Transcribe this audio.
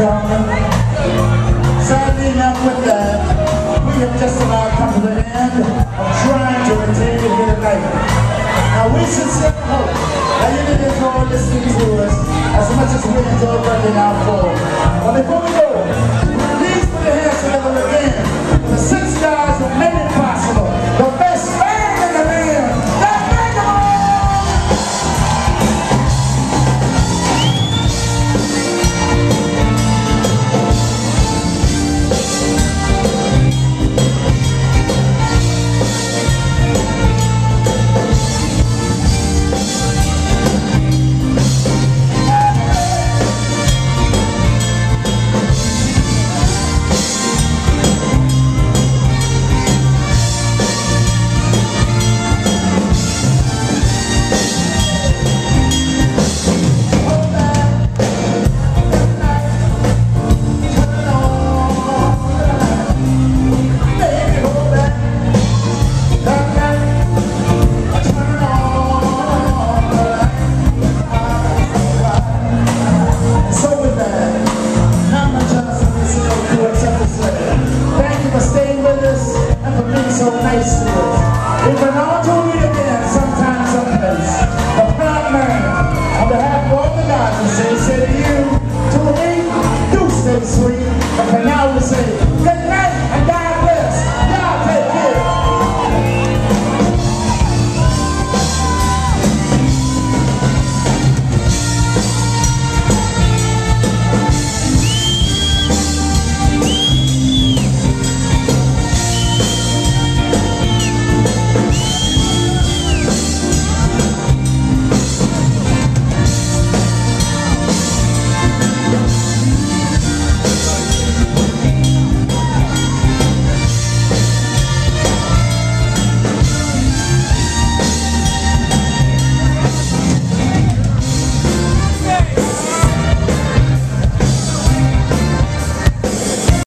gentlemen, sadly enough with that, we have just about come to the end of trying to entertain you here tonight. Now we sincerely hope that you did enjoy listening to us as much as we enjoy working out for. But before we go, sometime,